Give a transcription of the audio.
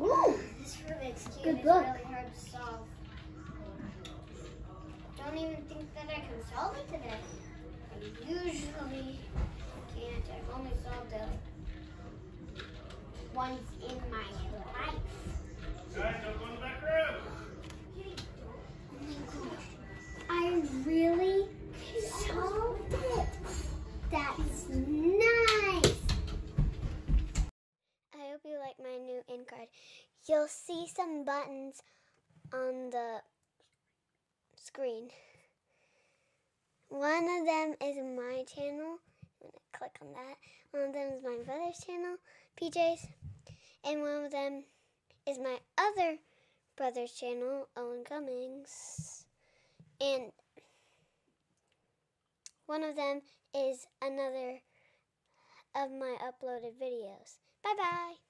Ooh, This Rubik's Cube Good is book. really hard to solve. Don't even think that I can solve it today. I usually can't. I've only solved it once in my life. Guys, don't go in the back room. I really solved it. That's You'll see some buttons on the screen. One of them is my channel. I'm gonna click on that. One of them is my brother's channel, PJ's, and one of them is my other brother's channel, Owen Cummings, and one of them is another of my uploaded videos. Bye bye.